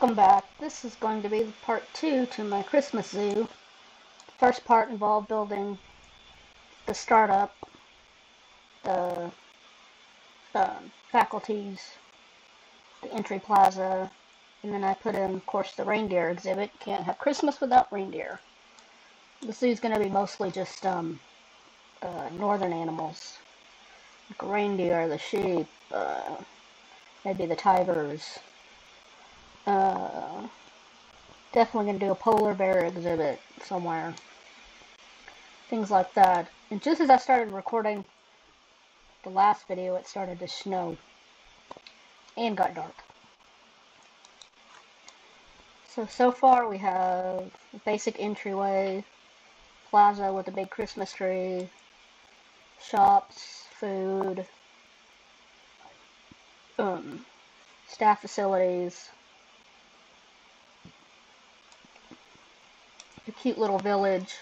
Welcome back. This is going to be part two to my Christmas zoo. The first part involved building the startup, the faculties, the entry plaza, and then I put in, of course, the reindeer exhibit. Can't have Christmas without reindeer. The zoo is going to be mostly just um, uh, northern animals, like reindeer, the sheep, uh, maybe the tigers. Uh, definitely going to do a polar bear exhibit somewhere. Things like that. And just as I started recording the last video, it started to snow. And got dark. So, so far we have basic entryway, plaza with a big Christmas tree, shops, food, um, staff facilities, a cute little village.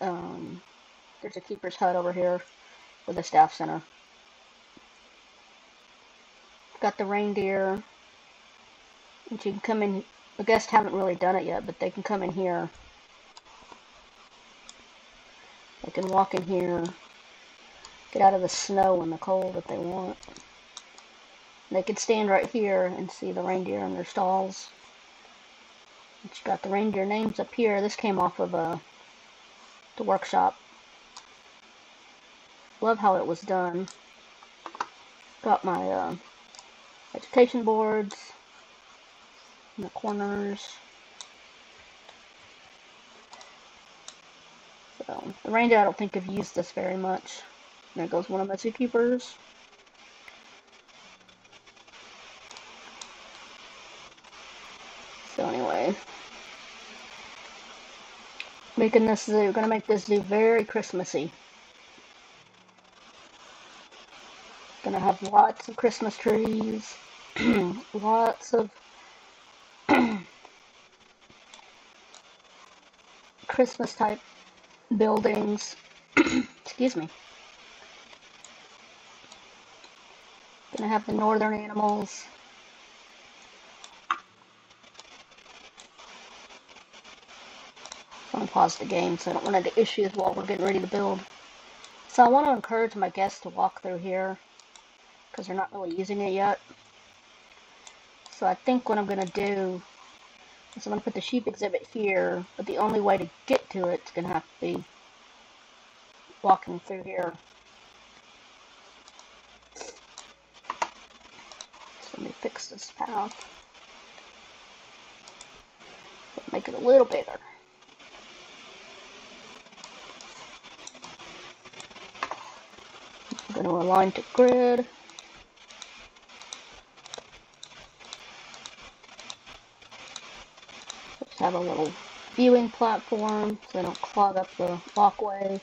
Um, there's a keeper's hut over here with a staff center. Got the reindeer. which you can come in. The guests haven't really done it yet, but they can come in here. They can walk in here. Get out of the snow and the cold if they want. They could stand right here and see the reindeer in their stalls. You got the reindeer names up here. This came off of uh, the workshop. Love how it was done. Got my uh, education boards in the corners. So, the reindeer I don't think have used this very much. There goes one of my zookeepers. Making this zoo, gonna make this zoo very Christmassy. Gonna have lots of Christmas trees, lots of Christmas type buildings. Excuse me. Gonna have the northern animals. Pause the game so I don't run into issues while we're getting ready to build. So I want to encourage my guests to walk through here because they're not really using it yet. So I think what I'm going to do is I'm going to put the sheep exhibit here, but the only way to get to it is going to have to be walking through here. So let me fix this path. Make it a little bigger. I'm going to align to grid. Just have a little viewing platform so I don't clog up the walkway.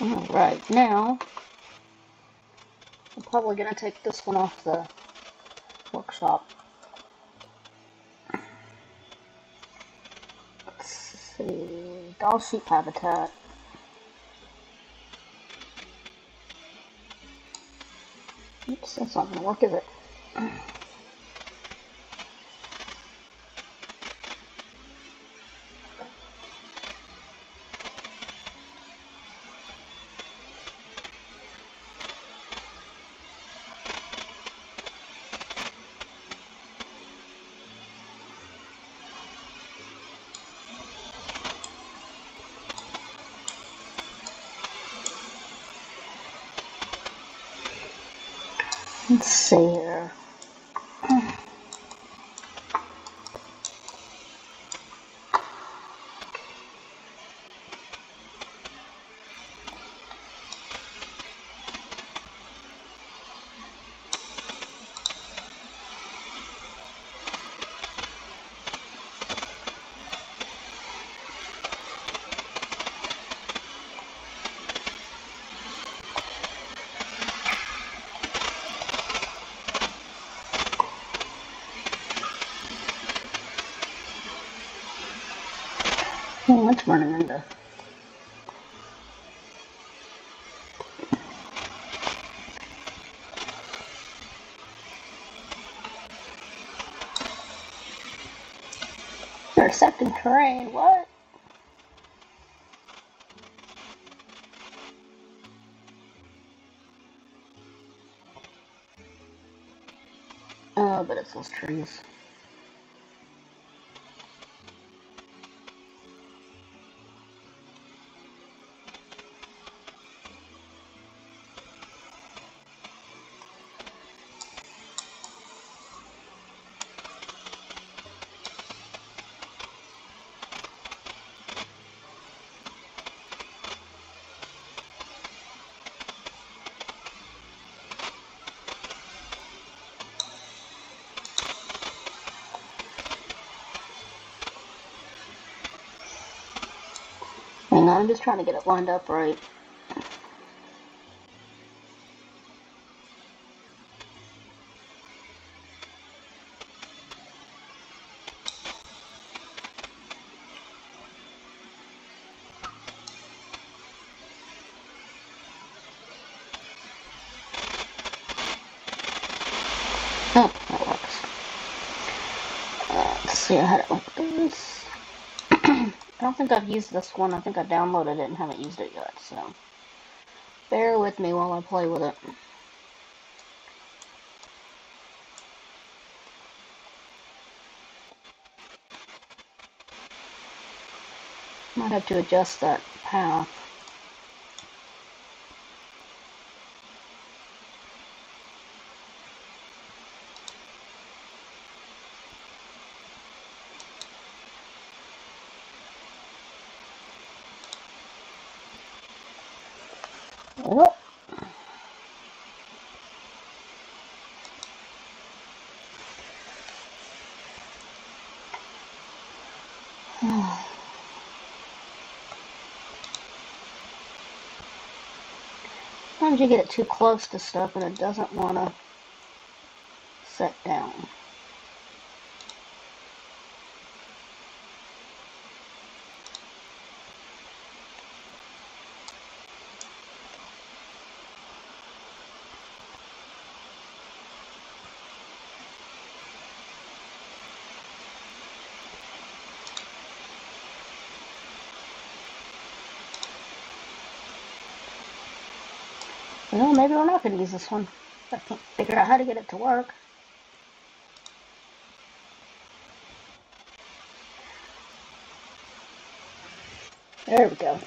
Alright, now I'm probably going to take this one off the workshop. Let's see, Dall sheep habitat. Oops, that's not to work, is it? Let's Oh, it's running into. Intercepting terrain, what? Oh, but it's those trees. I'm just trying to get it lined up right. Oh, that works. Uh, let's see, I had it like this. I don't think I've used this one. I think I downloaded it and haven't used it yet, so bear with me while I play with it. Might have to adjust that path. Sometimes you get it too close to stuff and it doesn't want to set down. Well, maybe we're not going to use this one. I can't figure out how to get it to work. There we go.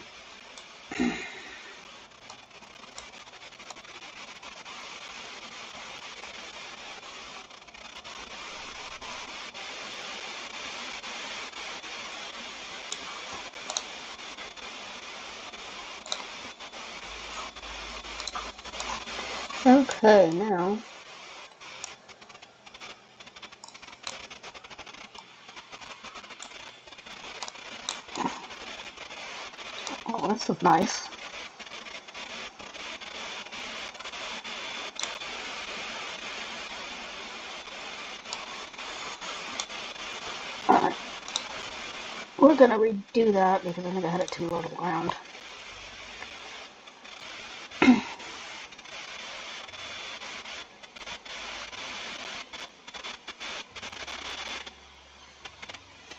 Okay, now. Oh, this is nice. Alright. We're going to redo that because I think I had it too low to the ground.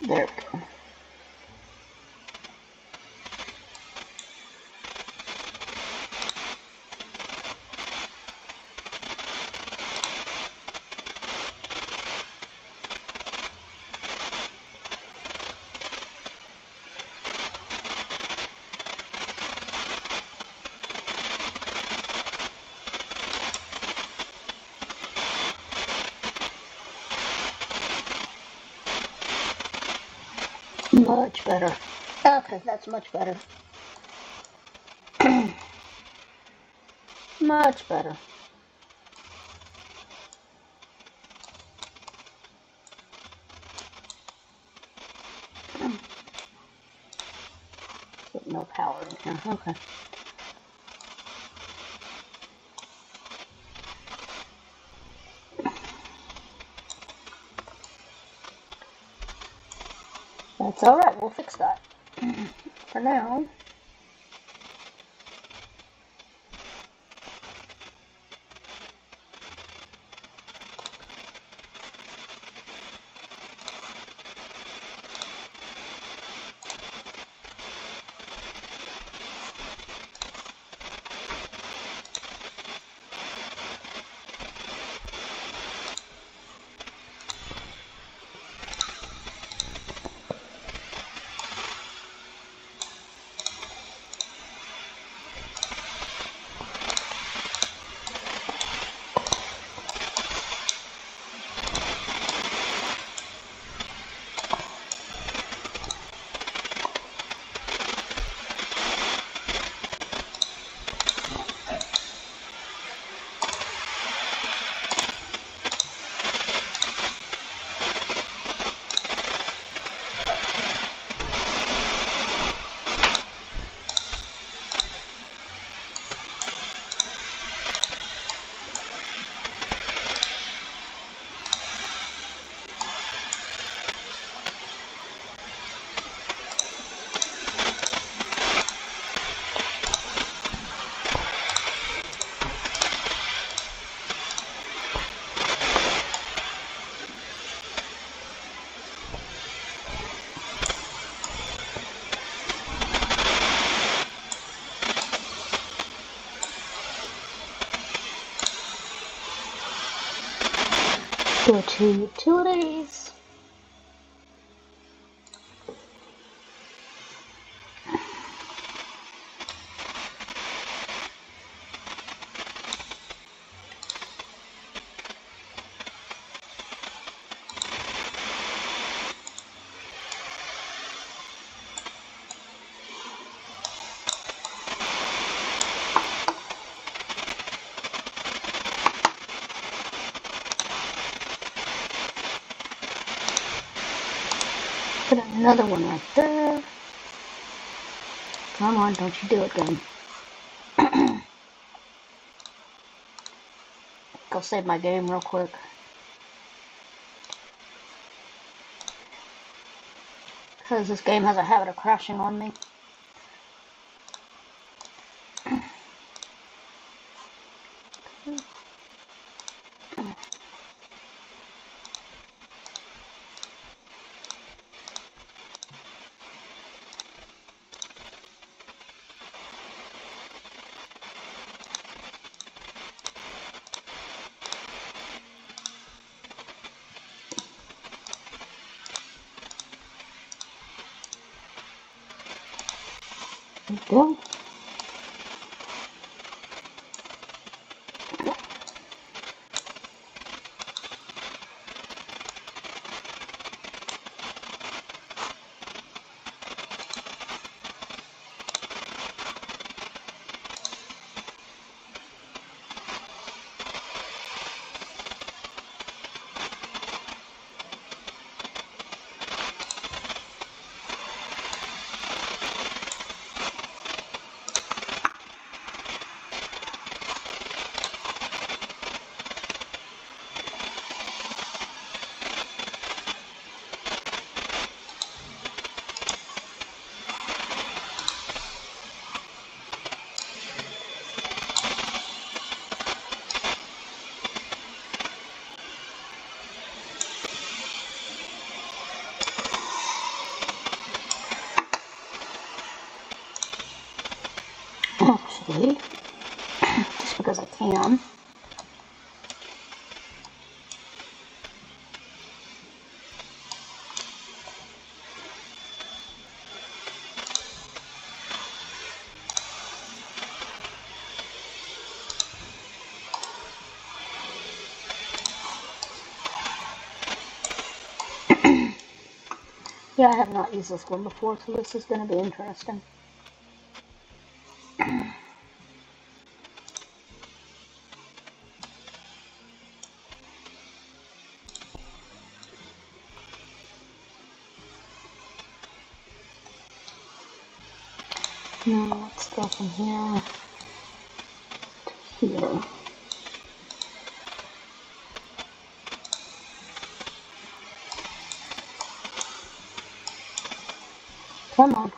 There we go. Much better. Okay, that's much better. much better. No power in here. Okay. That's alright, we'll fix that. For now. Go to utilities. Put another one right there. Come on, don't you do it, gun. Go save my game real quick. Because this game has a habit of crashing on me. Yeah, I have not used this one before, so this is going to be interesting. Come on.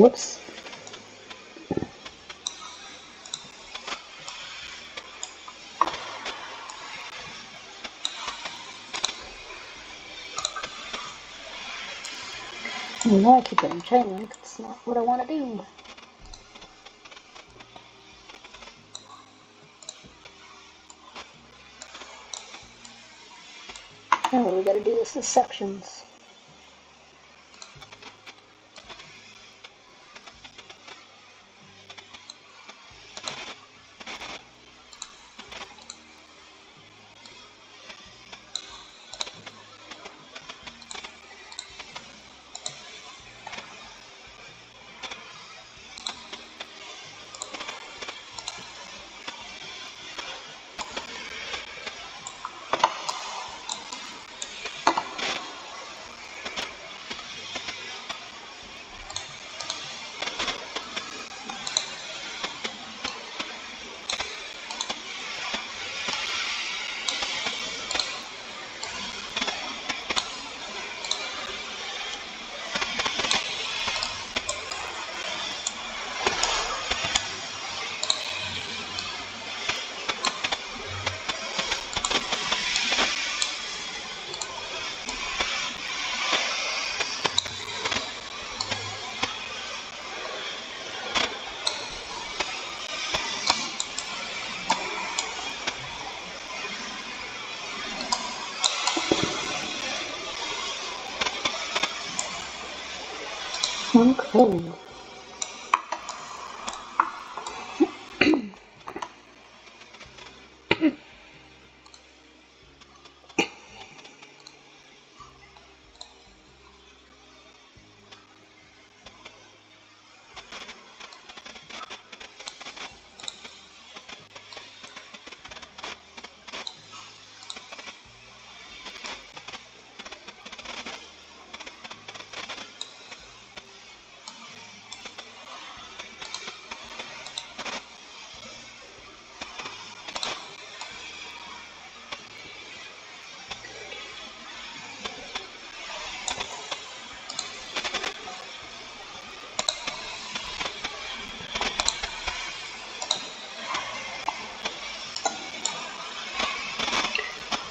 Whoops. Well, I keep getting chain link. It's not what I want to do. Oh, we gotta do this in sections. Okay. I'll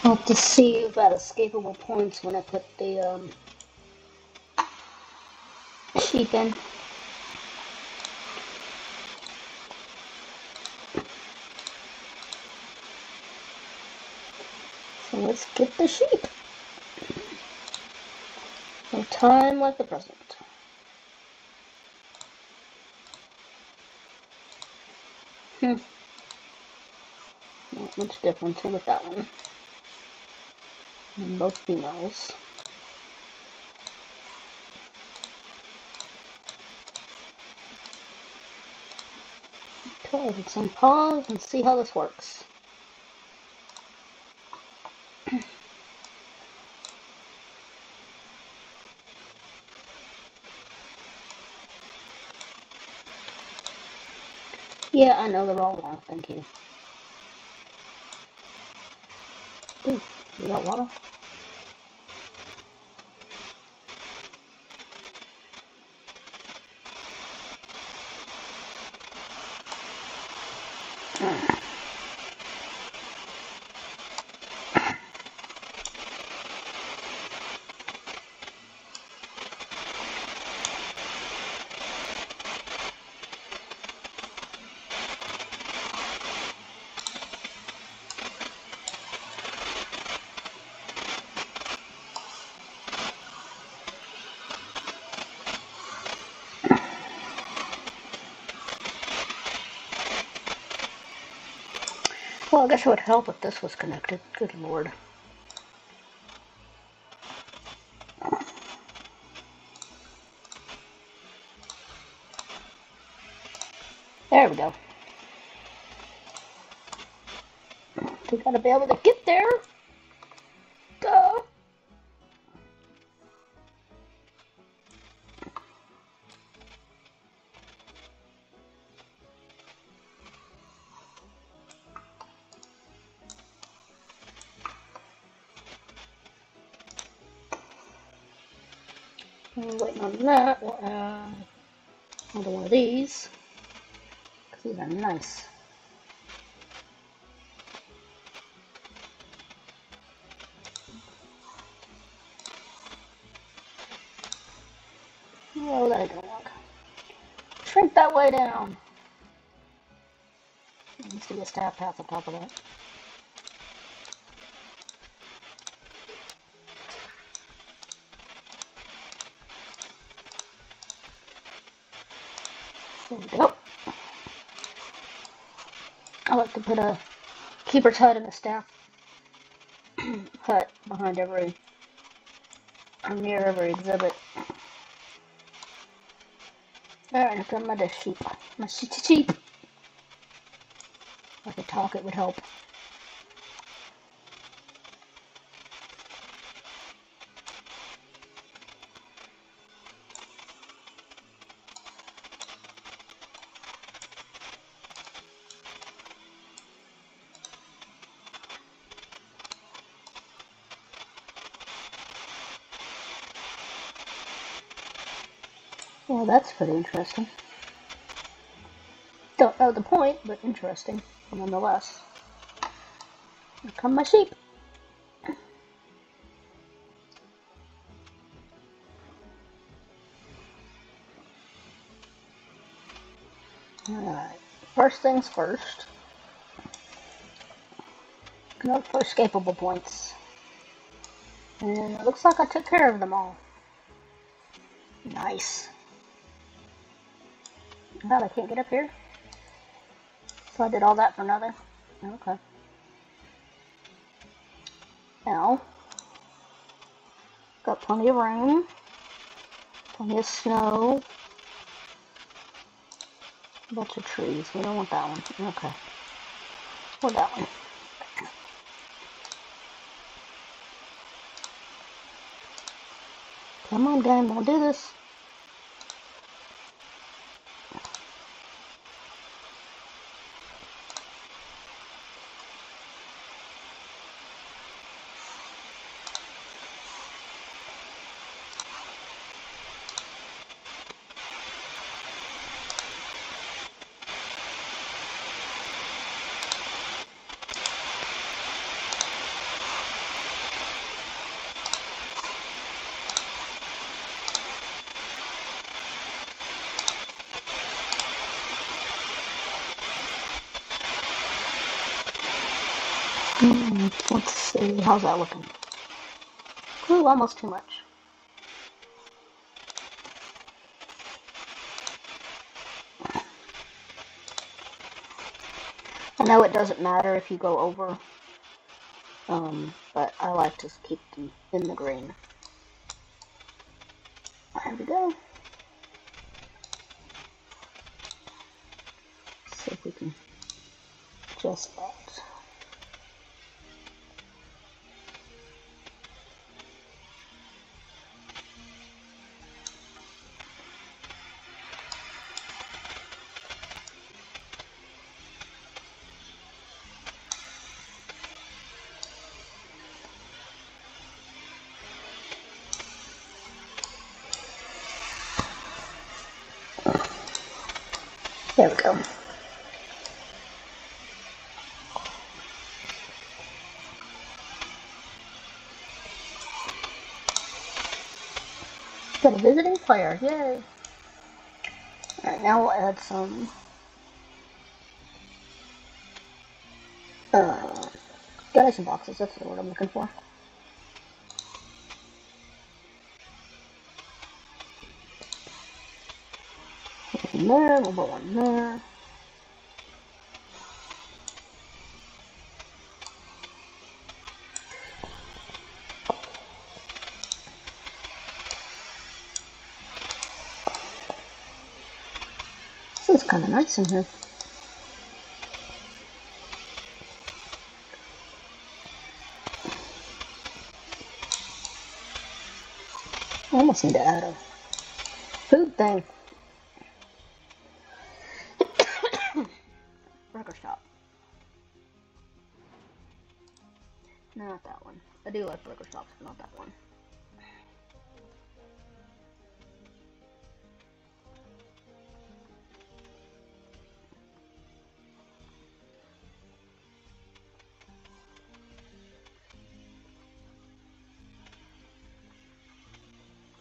have to see about escapable points when I put the um, sheep in. So let's get the sheep. No time like the present. Hmm. Not much difference with that one. Both females. Okay, let's unpause and see how this works. Yeah, I know they're all wrong, thank you. Ooh, you got water? Guess it would help if this was connected. Good lord. There we go. We gotta be able to get there. I'm waiting on that. Uh, Another one of these. These are nice. Oh, that work. Shrink that way down. Needs to be a staff path on top of that. Go. I like to put a keeper's hut and a staff hut behind every, or near every exhibit. Alright, I've got my sheep. My sheep. If I could talk, it would help. That's pretty interesting. Don't know the point, but interesting nonetheless. Here come my sheep. Alright, first things first. Look for escapable points. And it looks like I took care of them all. Nice. I can't get up here. So I did all that for nothing. Okay. Now, got plenty of room, plenty of snow, a bunch of trees. We don't want that one. Okay. Or that one. Come on, game, we'll do this. See, how's that looking? Ooh, almost too much. I know it doesn't matter if you go over, um, but I like to keep them in the green. There we go. see if we can adjust that. There we. Got a visiting player, yay! Alright, now we'll add some uh, donation boxes, that's the word I'm looking for. One there, we'll put one there. This is kind of nice in here. I almost need to add a food thing. Lego shop, not that one.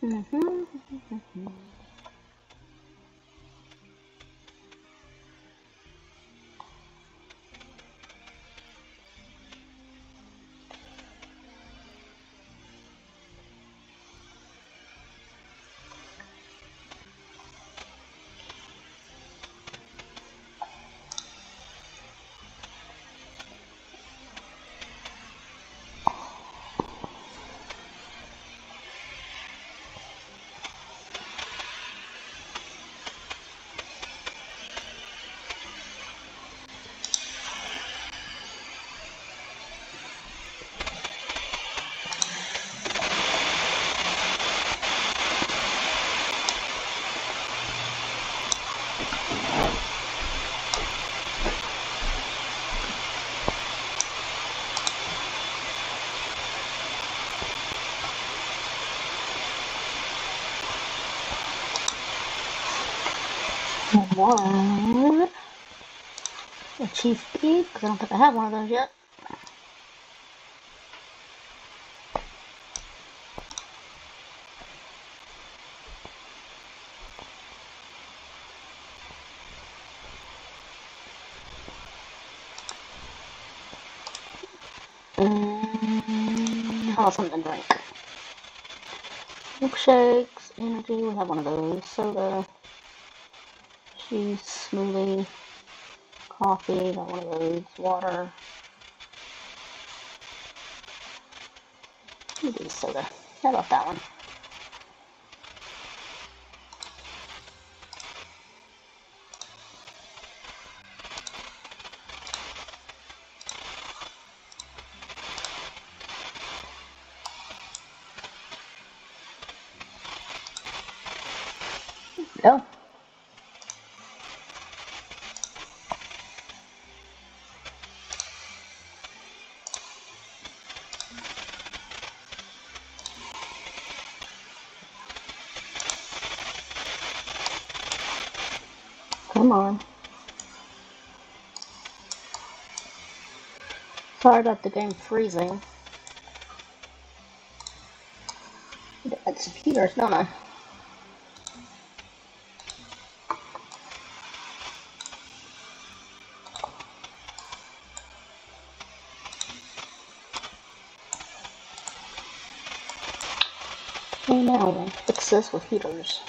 Mm-hmm. What? A chief beef? Because I don't think I have one of those yet. Mm, something to drink? Milkshakes, energy, we have one of those. Soda, smoothie, coffee, got one of those. Water. Me soda. How about that one? Sorry about the game freezing. It's heaters, don't I? Okay, now then. Fix this with heaters.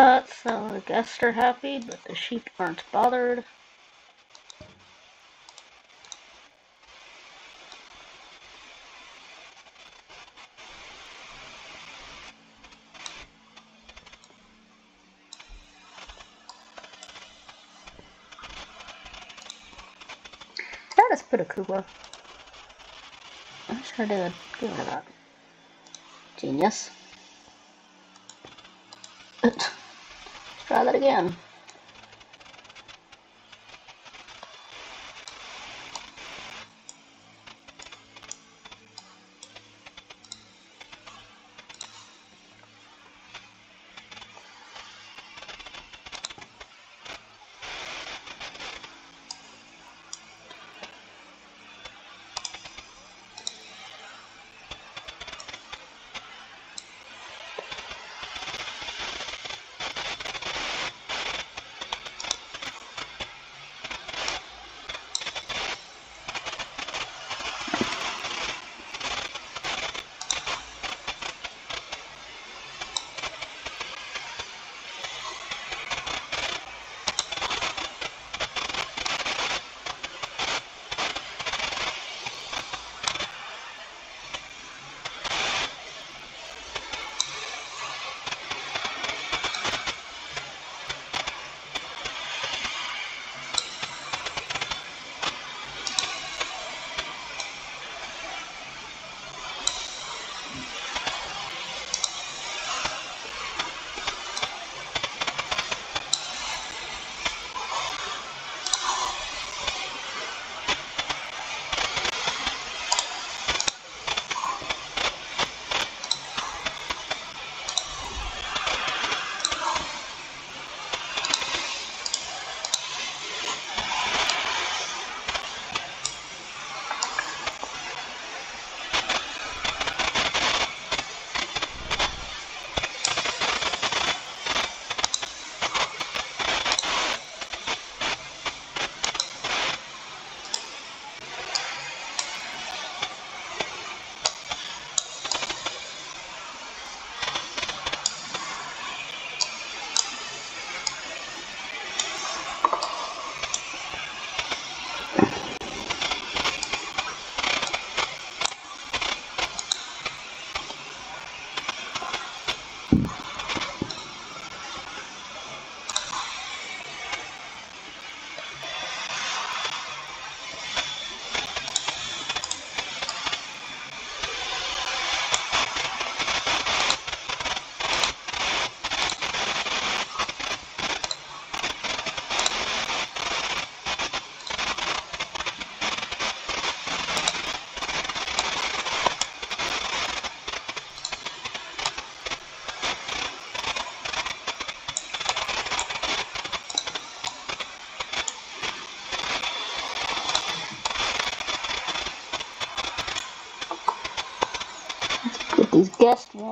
That, so the guests are happy, but the sheep aren't bothered. That is put a Koopa. I sure did. Give her that. Genius. Try that again.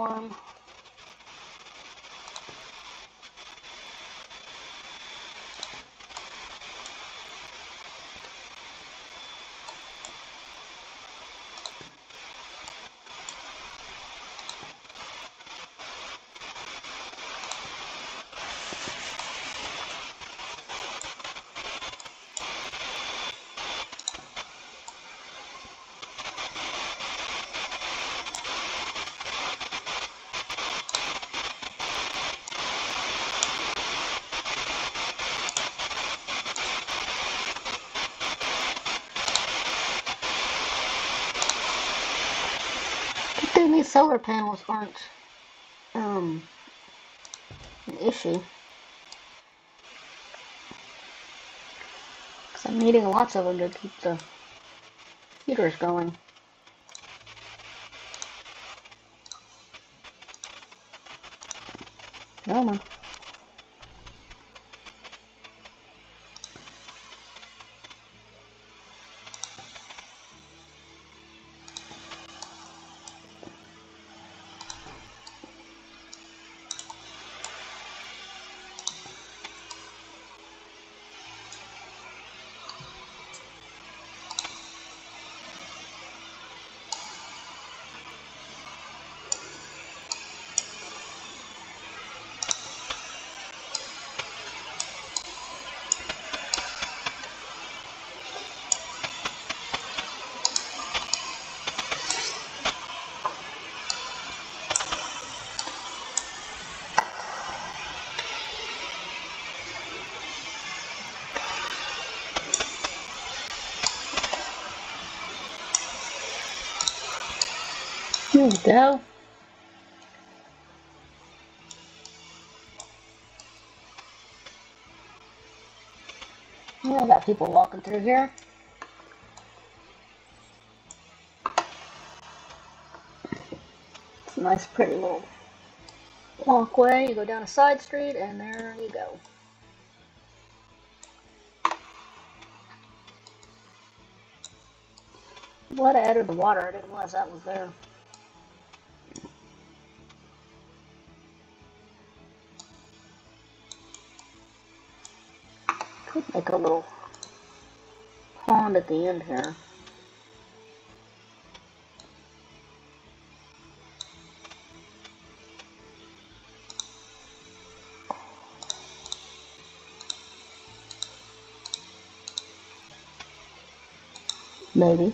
Guests solar panels aren't um an issue. Because I'm needing lots of them to keep the heaters going. We go. I got people walking through here. It's a nice, pretty little walkway. You go down a side street, and there you go. Glad I added the water. I didn't realize that was there. Make a little pond at the end here. Maybe.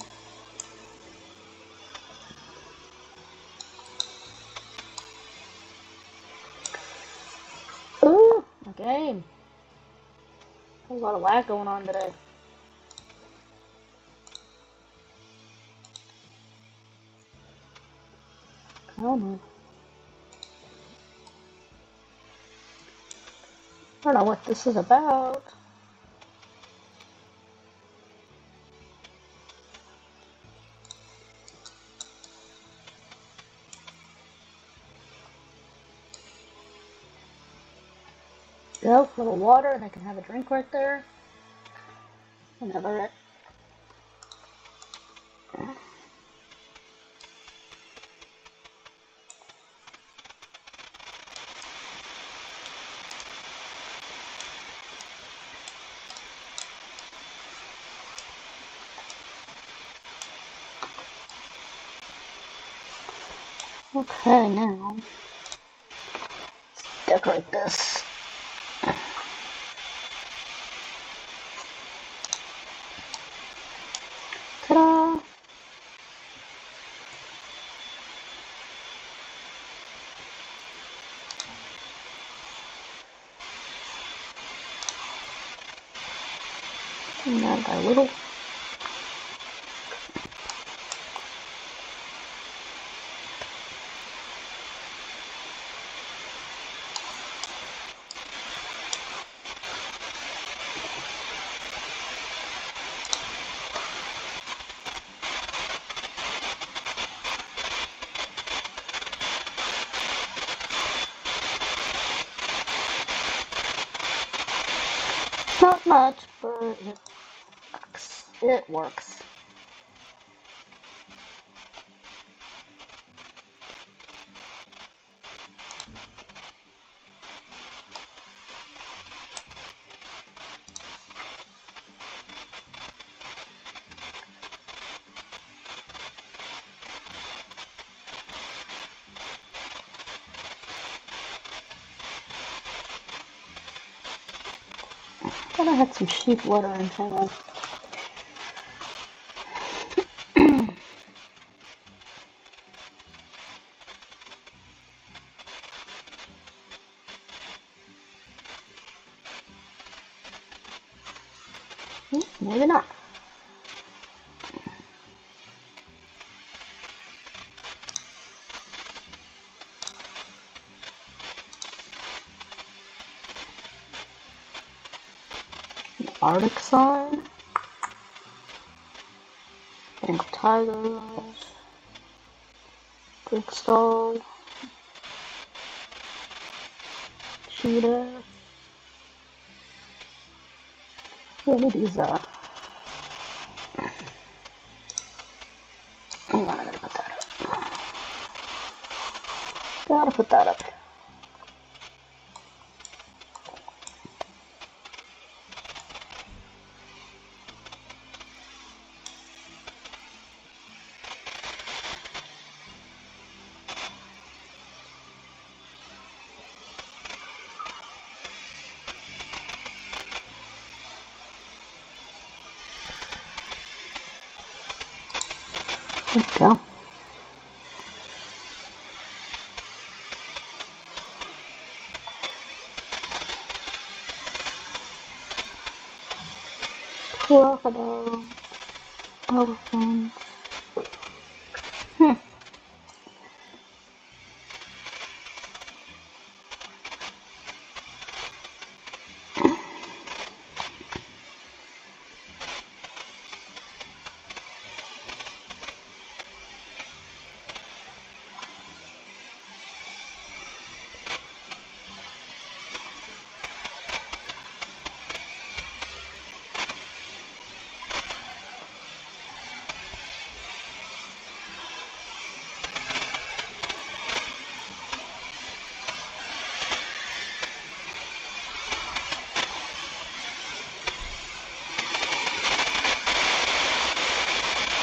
Ooh, game. A lot of lag going on today. Come on. I don't know what this is about. Go, little water, and I can have a drink right there. Another. Okay, now let's decorate this. Got a little. Not much, but it works. Works. Thought I had some sheep litter in town. Arctic sign. Bengal tigers. Drink stall. Cheetah. What these uh hang on, I gotta put that up. Gotta put that up. We go. Crocodile. Elephant. Hmm.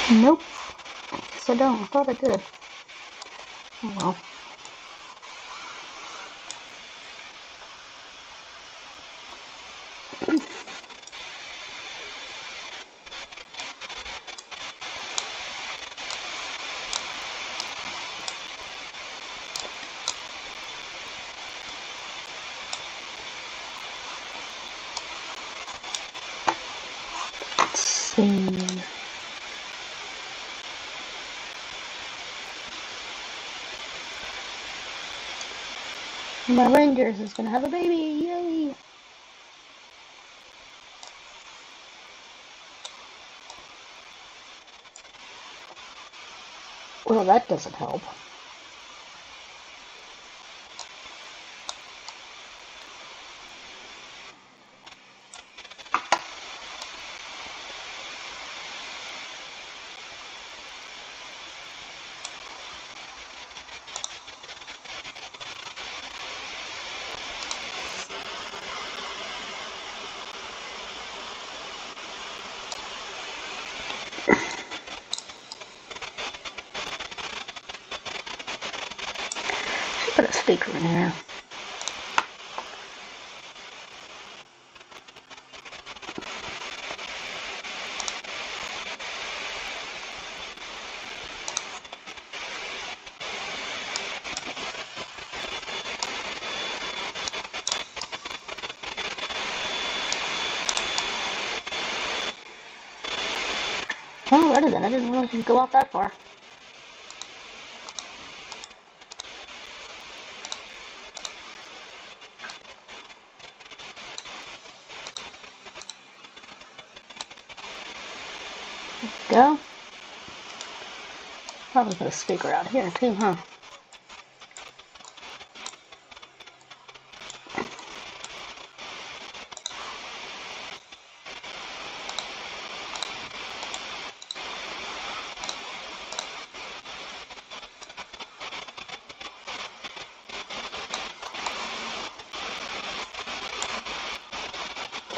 Nope. Guess I don't. I thought I did. Oh well. Let's see. My Rangers is gonna have a baby! Yay! Well, that doesn't help. Put a speaker in here. Alrighty then, I didn't realize you could go out that far. Go. Probably put a speaker out here too, huh?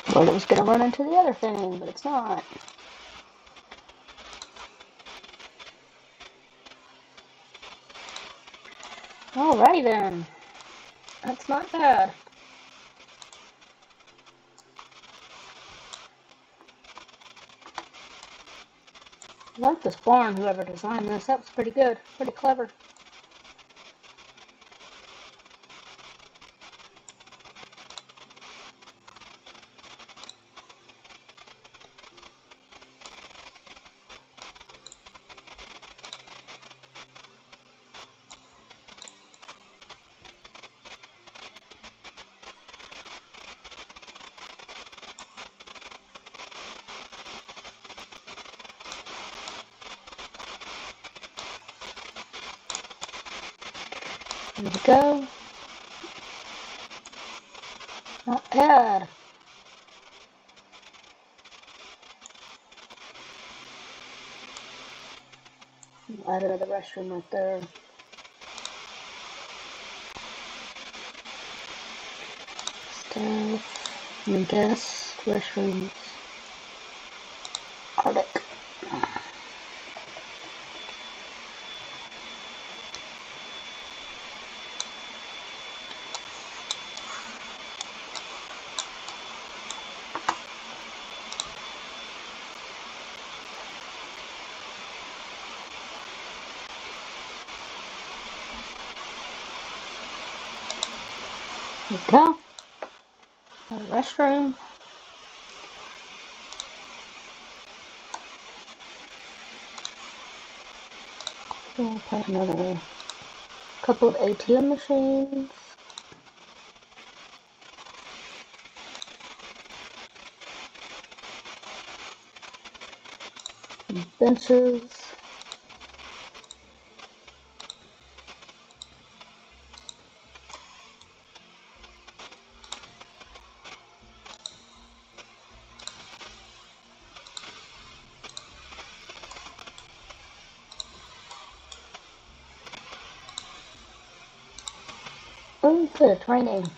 Thought it was gonna run into the other thing, but it's not. Alrighty then. That's not bad. I like this barn, whoever designed this. That was pretty good. Pretty clever. Here we go. Not bad. Add another restroom right there. Stuff. And guest restrooms. Arctic. Go. Restroom. We'll put another couple of ATM machines. Benches. Oh, good, it's raining.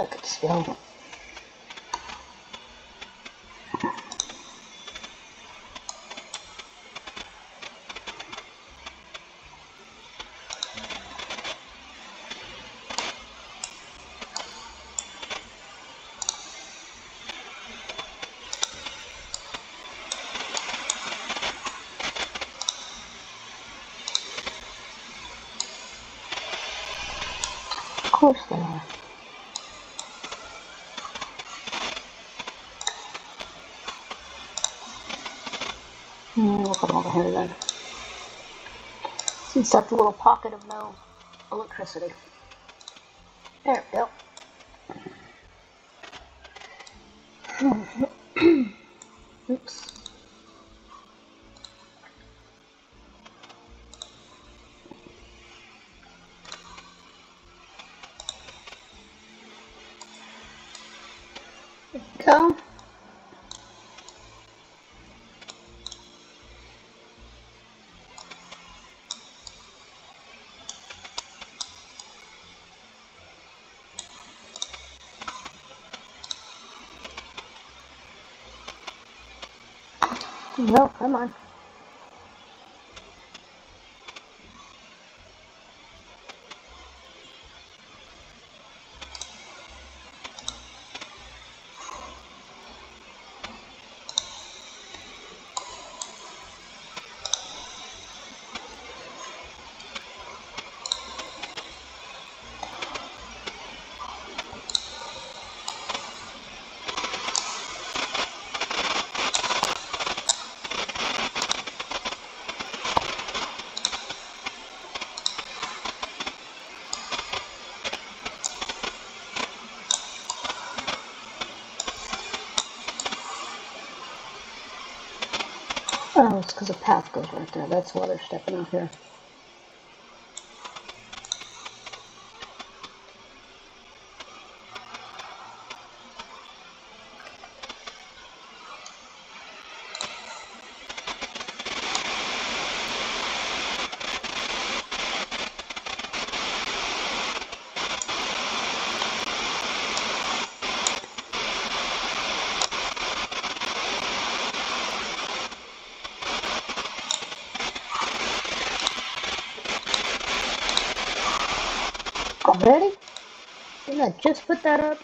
I could smell. Of course they are. Hmm, we'll come over here then. Since a little pocket of no electricity. There we go. No, come on. Oh, it's because the path goes right there. That's why they're stepping up here. Already? Didn't I just put that up?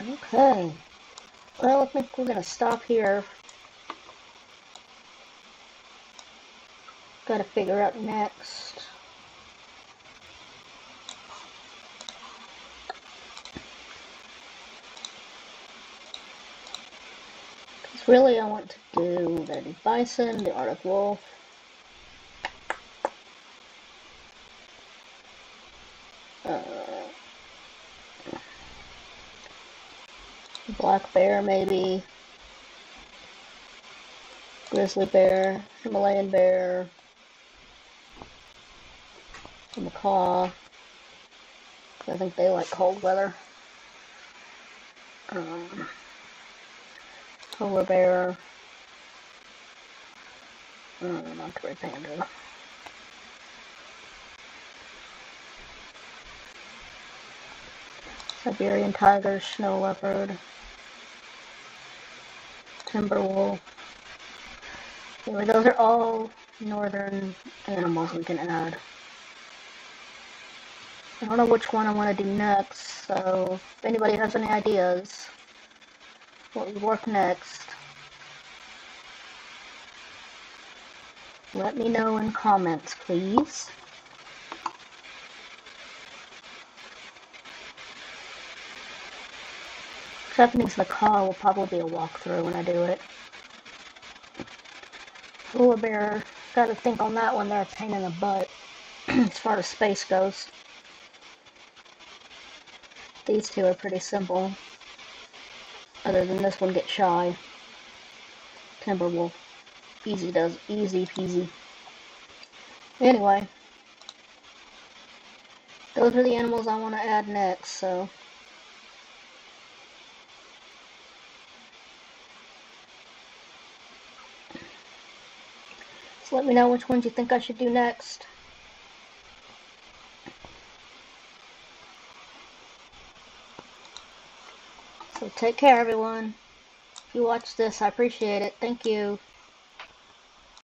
Okay. Well, I think we're gonna stop here. Gotta figure out next. Because really I want to do the Bison, the Arctic Wolf, uh, Black Bear maybe, Grizzly Bear, Himalayan Bear, Macaque. I think they like cold weather. Um, Polar Bear. Uh, Monterey Panda. Siberian Tiger, Snow Leopard, Timber Wolf. Anyway, those are all northern animals we can add. I don't know which one I want to do next, so if anybody has any ideas what would work next, let me know in comments, please. Japanese car will probably be a walkthrough when I do it. Polar bear, gotta think on that one, they're a pain in the butt as far as space goes. These two are pretty simple. Other than this one get shy. Timberwolf. Easy does easy peasy. Anyway. Those are the animals I want to add next, So Let me know which ones you think I should do next. So take care, everyone. If you watch this, I appreciate it. Thank you.